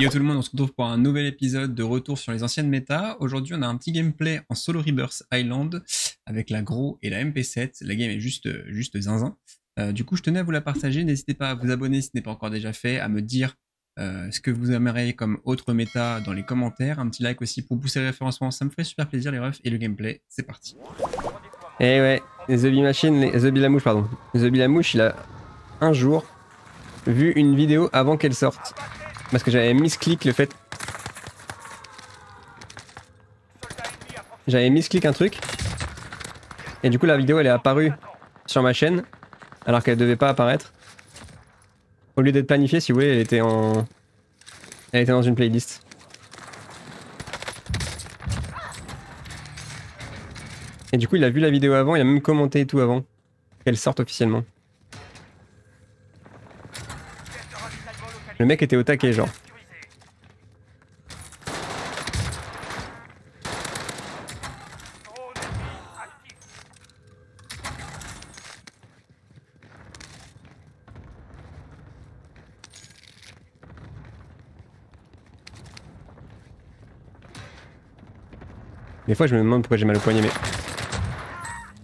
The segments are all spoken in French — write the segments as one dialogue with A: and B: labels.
A: Yo tout le monde, on se retrouve pour un nouvel épisode de retour sur les anciennes méta. Aujourd'hui, on a un petit gameplay en solo Rebirth Island avec la Gros et la MP7. La game est juste, juste zinzin. Euh, du coup, je tenais à vous la partager. N'hésitez pas à vous abonner si ce n'est pas encore déjà fait, à me dire euh, ce que vous aimeriez comme autre méta dans les commentaires. Un petit like aussi pour pousser le référencement, ça me ferait super plaisir les refs. Et le gameplay, c'est parti.
B: Eh ouais, The Bee Machine, les, The Bee la mouche, pardon. The la mouche, il a un jour vu une vidéo avant qu'elle sorte. Parce que j'avais misclick le fait... J'avais misclick un truc. Et du coup la vidéo elle est apparue sur ma chaîne. Alors qu'elle devait pas apparaître. Au lieu d'être planifiée, si vous voulez, elle était en... Elle était dans une playlist. Et du coup il a vu la vidéo avant, il a même commenté et tout avant. Qu'elle sorte officiellement. Le mec était au taquet, genre. Des fois je me demande pourquoi j'ai mal au poignet mais...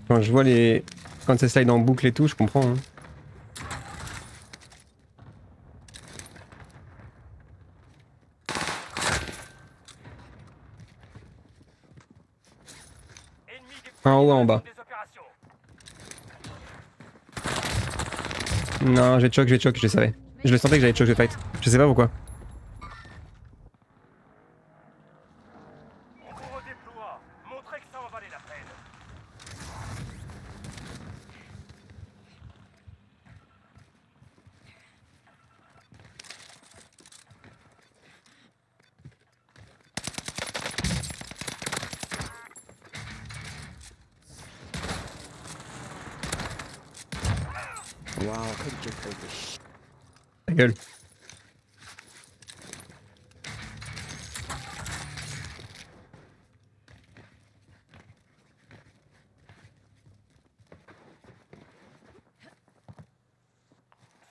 B: Quand je vois les... Quand ça slide en boucle et tout, je comprends. Hein. En haut, en bas. Non, j'ai choc, j'ai choc, je savais. Je le sentais que j'allais choc de fight. Je sais pas pourquoi. Ta gueule.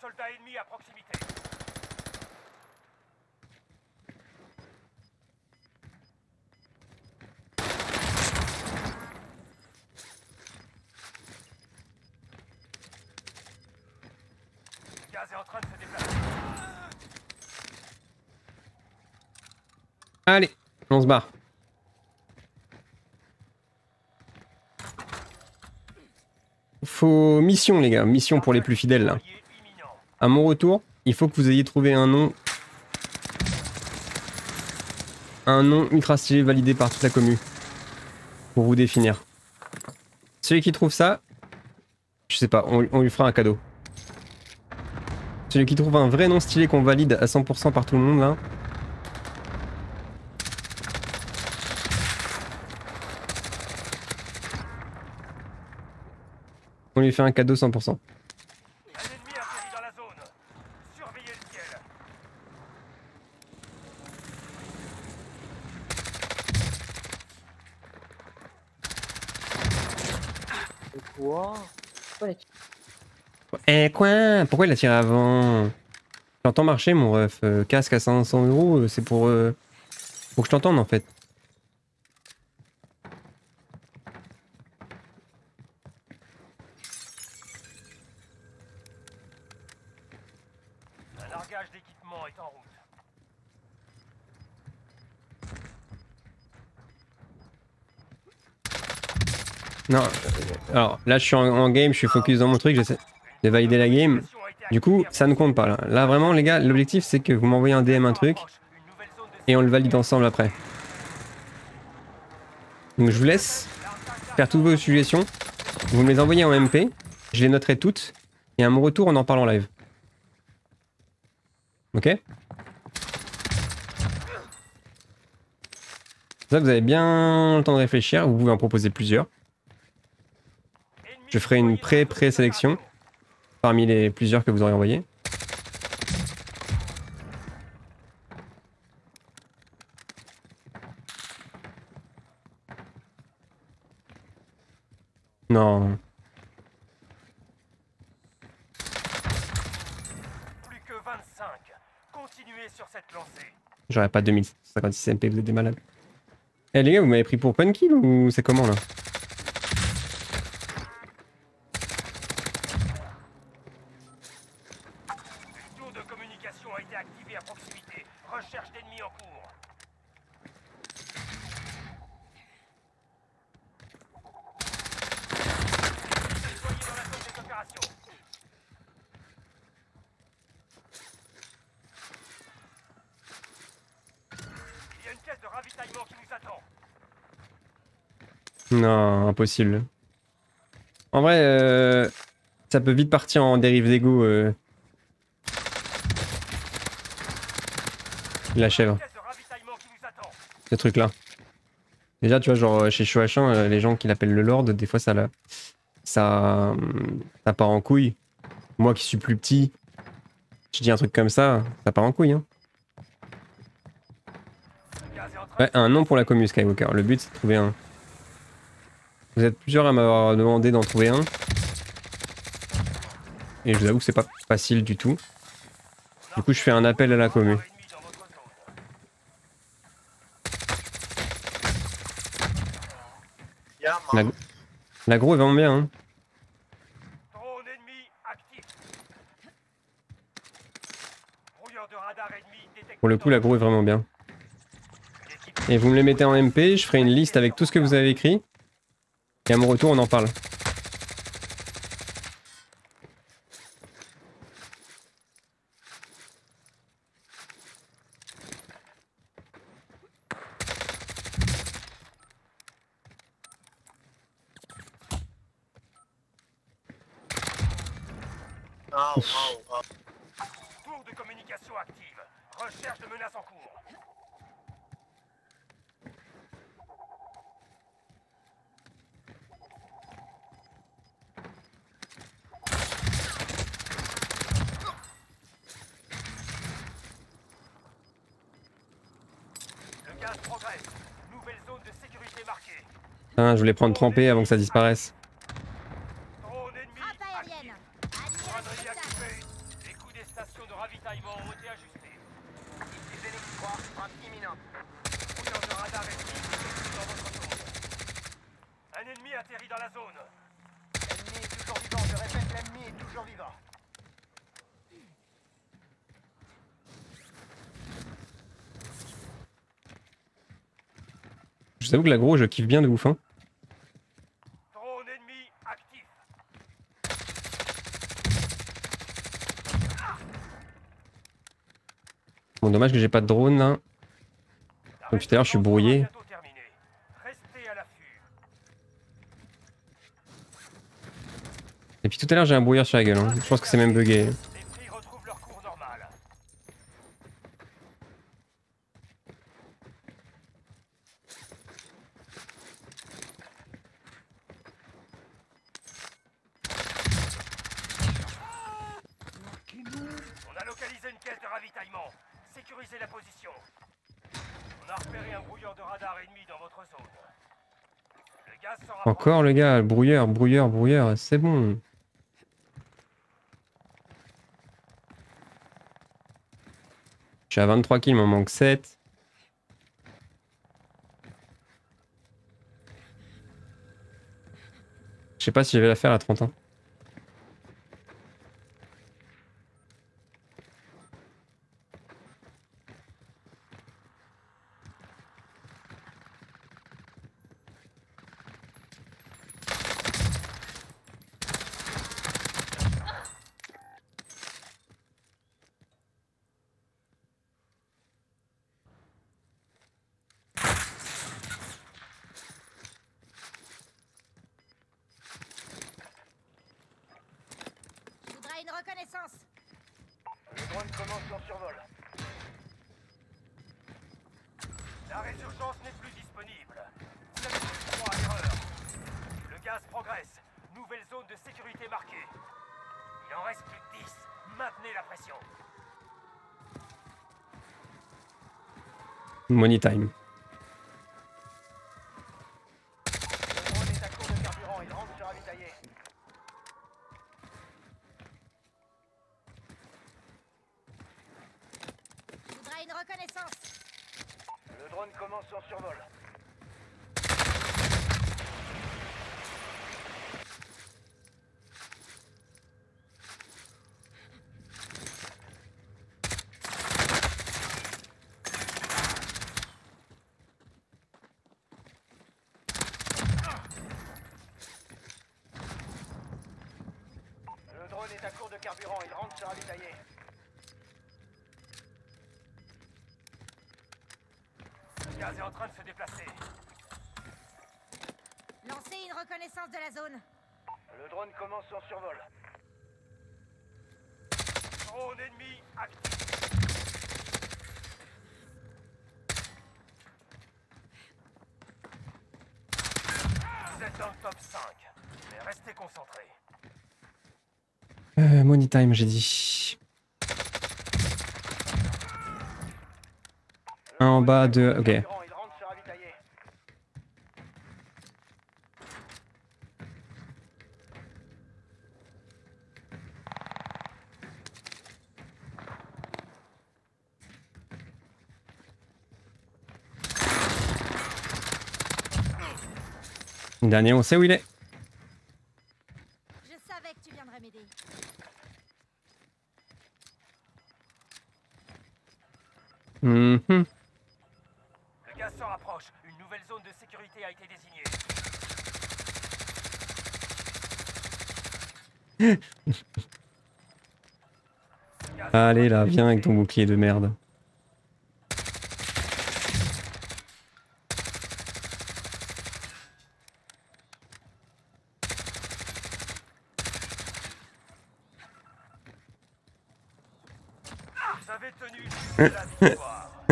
C: Soldat ennemi à proximité.
B: Allez, on se barre. Faut mission les gars, mission pour les plus fidèles là. À mon retour, il faut que vous ayez trouvé un nom. Un nom ultra stylé validé par toute la commu. Pour vous définir. Celui qui trouve ça, je sais pas, on lui fera un cadeau. Celui qui trouve un vrai nom stylé qu'on valide à 100% par tout le monde là. On lui fait un cadeau 100%.
C: Un ennemi atterri dans la zone. Surveillez le ciel.
D: Quoi?
B: Eh quoi? Pourquoi il a tiré avant J'entends marcher mon ref. Euh, casque à 500 euros, euh, c'est pour... Euh... Pour que je t'entende en fait.
C: Un largage d'équipement est en route.
B: Non, alors là je suis en, en game, je suis focus dans mon truc, j'essaie de valider la game. Du coup, ça ne compte pas là. Là vraiment les gars, l'objectif c'est que vous m'envoyez un DM un truc et on le valide ensemble après. Donc je vous laisse faire toutes vos suggestions. Vous me les envoyez en MP, je les noterai toutes et à mon retour on en parle en live. Ok? Ça vous avez bien le temps de réfléchir, vous pouvez en proposer plusieurs. Je ferai une
C: zone
B: pré-pré-sélection
C: d'opération.
B: Parmi les plusieurs que vous aurez envoyés. Non.
C: Plus que 25. Continuez sur cette lancée.
B: J'aurais pas 2056 MP, vous êtes des malades. Eh les gars, vous m'avez pris pour Punkill ou c'est comment là
C: Une tour de communication a été activée à proximité. Recherche d'ennemis en cours. Déployé dans la zone des opérations. Il y a une caisse de ravitaillement qui nous attend.
B: Non, impossible. En vrai, euh, ça peut vite partir en dérive d'ego. Euh, la chèvre, ce truc là. Déjà, tu vois, genre euh, chez Chouachin, euh, les gens qui l'appellent le Lord, des fois ça, la- ça, part en couille. Moi qui suis plus petit, je dis un truc comme ça, ça part en couille. Hein. Un nom pour la commu Skywalker. Le but c'est de trouver un. Vous êtes plusieurs à m'avoir demandé d'en trouver un. Et je vous avoue que c'est pas facile du tout. Du coup, je fais un appel à la commu.
C: ennemi dans votre zone.
B: La- L'agro est vraiment bien. Hein. Pour le coup, l'agro est vraiment bien. Et vous me les mettez en MP, je ferai une liste avec tout ce que vous avez écrit. Et à mon retour, on en parle.
C: Tour de communication active. Recherche de menaces en cours. Le gaz progresse. Nouvelle zone de sécurité marquée.
B: Hein, je voulais prendre trempé avant que ça disparaisse.
C: Drone ennemi
E: Frappe
C: actif.
E: aérienne.
C: Braderie
E: Admirable
C: activée. Les coûts des stations de ravitaillement ont été ajustés. Ici Zenith 3, frappe imminente. Brouilleur de radar ennemi détecté dans votre zone. Un ennemi atterrit dans la zone. L'ennemi est toujours vivant, je répète, l'ennemi est toujours vivant.
B: Je vous avoue que l'agro, je kiffe bien de ouf. Hein. Bon, dommage que j'ai pas de drone là. Comme tout à l'heure, je suis brouillé. Et puis tout à l'heure, j'ai un brouilleur sur la gueule. hein. Je pense que c'est même bugué.
C: Les prix retrouvent leur cours normal. On a localisé une caisse de ravitaillement. Sécurisez la position. On a repéré un brouilleur de radar ennemi dans votre zone. Le gaz sera
B: Encore le gars, brouilleur, brouilleur, brouilleur, c'est bon. Je suis à 23 kills, il m'en manque 7. Je sais pas si je vais la faire à 30 ans.
E: Je voudrais une reconnaissance.
C: Le drone commence son survol. La résurgence n'est plus disponible. Vous avez eu droit à l'erreur. Le progresse. Nouvelle zone de sécurité marquée. Il en reste plus que 10. Maintenez la pression.
B: Money time.
C: Le drone est à court de carburant. Il rentre se ravitailler.
E: Je voudrais une reconnaissance.
C: drone commence son survol. Le drone est à court de carburant, il rentre se ravitailler. Le gaz est en train de se déplacer.
E: Lancez une reconnaissance de la zone.
C: Le drone commence son survol. Drone ennemi actif. Vous êtes dans le top 5, mais restez concentrés.
B: Money time, j'ai dit. Un en bas, deux. Ok. Dernier, on sait où il est.
E: Je savais que tu viendrais m'aider.
B: Mhm.
C: Le gaz se rapproche. Une nouvelle zone de sécurité a été désignée.
B: Allez là, viens avec ton bouclier de merde.
C: Avez.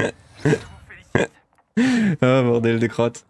B: Ah, bordel de crotte.